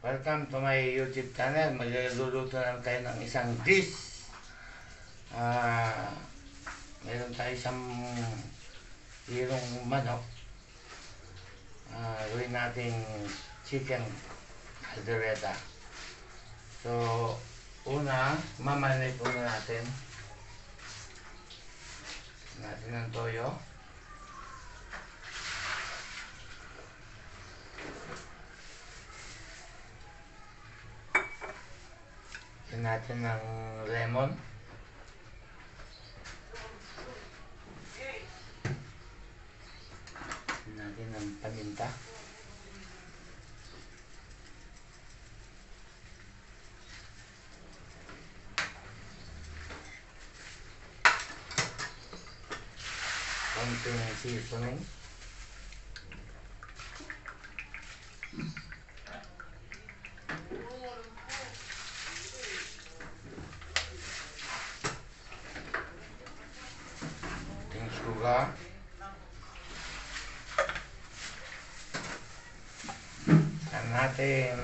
Welcome to my YouTube channel. Magluluto lang tayo ng isang dish. Ah, meron tayo isang hirong manok. Ah, gawin natin chicken caldereta. So, una, mamarinate una natin. Natin ng toyo. Lagyan natin ng lemon. Lagyan natin ng paminta. Konting seasoning. Natin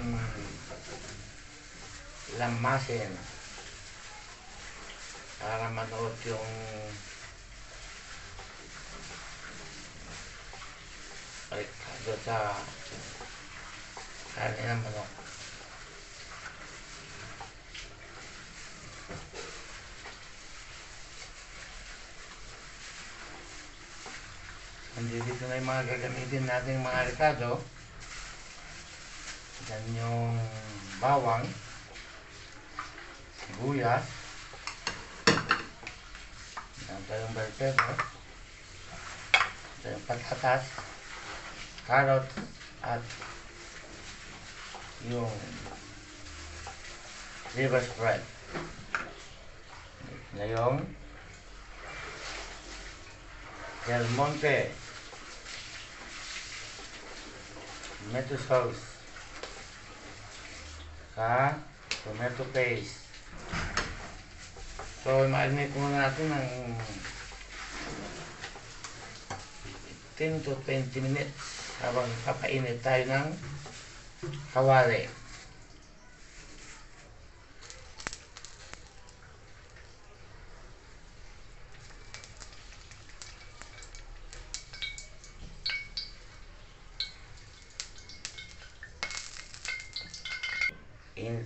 lamasin para manood yung rekado sa karne ng manok. Hindi dito na yung mga gagamitin natin mga rekado. Yan yung bawang, sibuyas, yan tayong bell pepper, ito yung patatas, carrot, at yung liver spread. Ngayong Del Monte tomato sauce sa tomato paste. So, marinate muna natin ng 10 to 20 minutes habang papainit tayo ng kawali.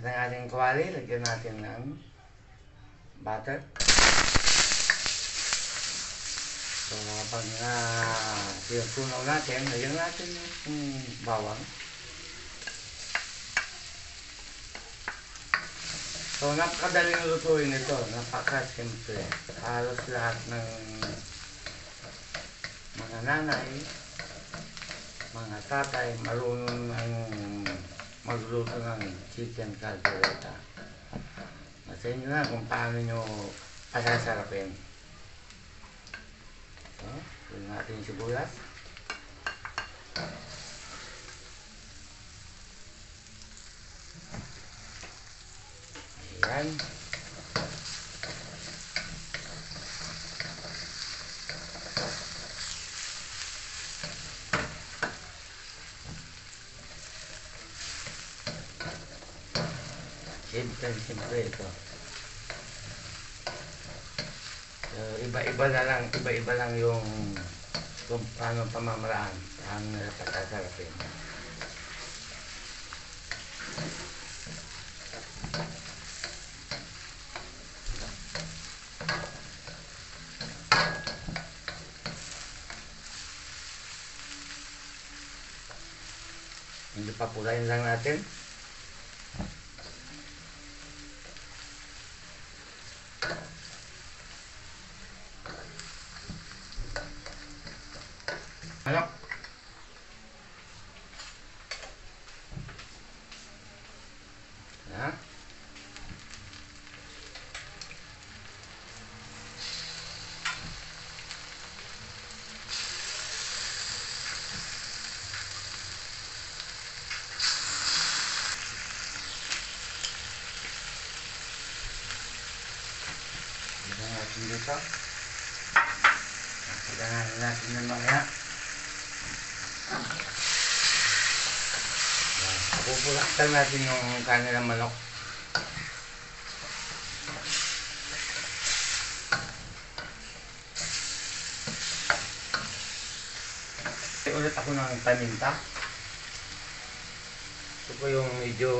Init ng ating kawali, lagyan natin ng butter. So, habang uh, sinusunaw natin, lagyan natin yung bawang. So, napakadaling lutuin ito. Napaka-simple. Halos lahat ng mga nanay, mga tatay, marunong ng magluto ng chicken caldereta. Sa inyo na kung paano nyo pasasarapin. So, yun natin yung sibuyas. Ayan. Simple, simple ito. So, iba-iba na lang, iba-iba lang yung kung paano pamamaraan, paano nila patasarapin. Hindi pa pulayin lang natin. Natin dito. Kailangan natin ng mga Yan. Pupulaktan natin yung kanilang manok. Ulit ako ng paminta. Ito po yung medyo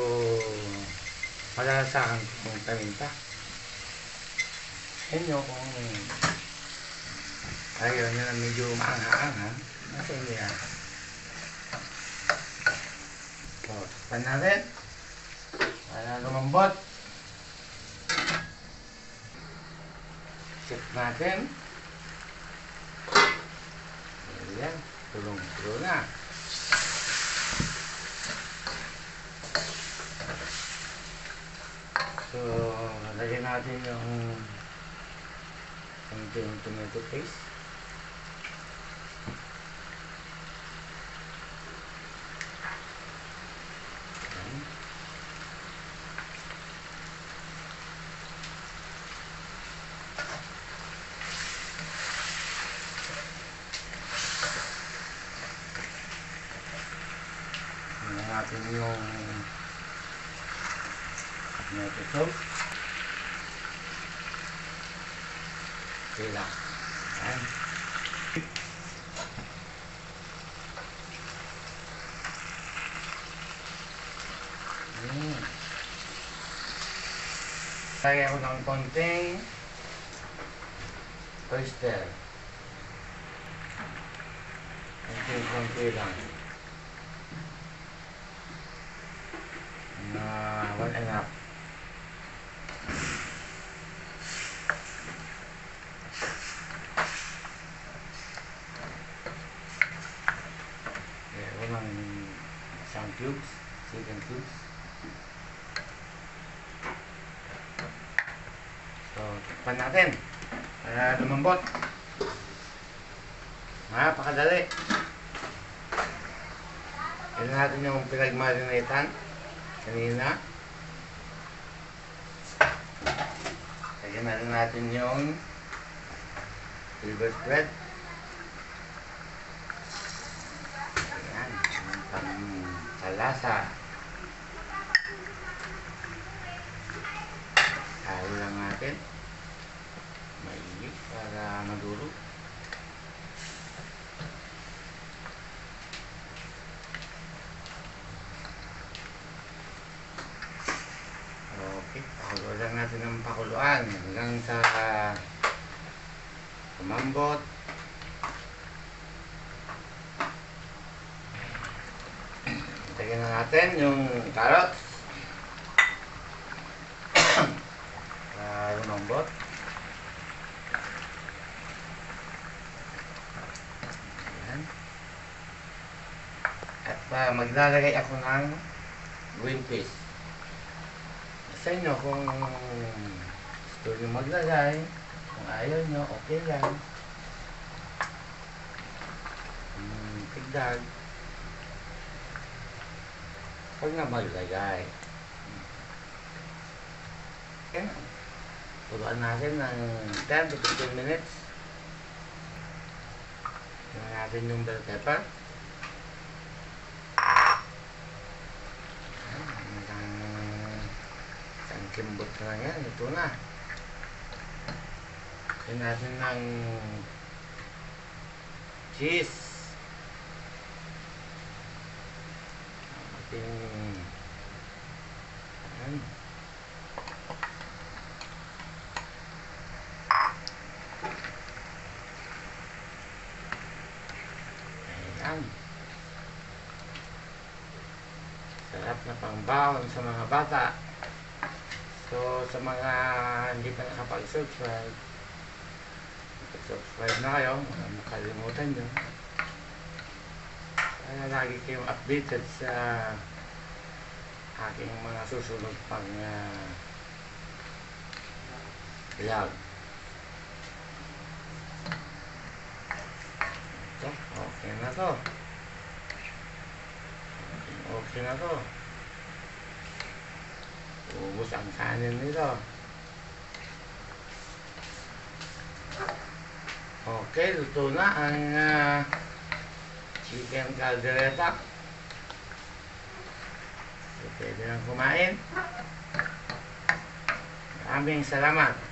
malalasahan kong paminta. Yan nyo kung ayaw nyo na medyo maanghang-anghang. Nasa inyo yan. So, takpan natin. Para lumambot. Check natin. Ayan. Tulong-tulong na. So, lagyan natin yung yung tomato paste. Natin yung tomato sauce. Sila. Ayan. Mm. Lagyan ko ng konting oyster. Konting-konti lang. Na one and a half. Kaya ko ng isang cubes, chicken cubes. So, tikpan natin. Para lumambot. Napakadali. Tignan natin yung pinagmarinatan kanina. Lagyan na rin natin yung silver spread. Ayan, yung pang-kalasa. Halo lang natin. Mainit para maduro. Okay, pakulo lang natin ng pakuluan hanggang sa kumambot. Lagyan na natin yung carrots. Para lumambot. Ayan. At pa maglalagay ako ng green peas. Sa inyo kung gusto nyo maglagay, kung ayaw nyo, okay lang. Hmm, tigdag. Huwag na maglagay. Yan. Turuan natin ng 10 to 15 minutes. Tingnan natin yung bell pepper. Ayan, hanggang isang kimbot na lang yan. Ito na. Tingnan natin ayan. Ayan. Sarap na pangbaon sa mga bata. So, sa mga hindi pa nakapag-subscribe, subscribe na kayo. Huwag makalimutan nyo. Para lagi kayong updated sa aking mga susunod pang uh, vlog. Ito, okay na to. Okay na to. Ubus ang kanin nito. Okay, luto na ang chicken caldereta. Pwede nang kumain. Maraming salamat.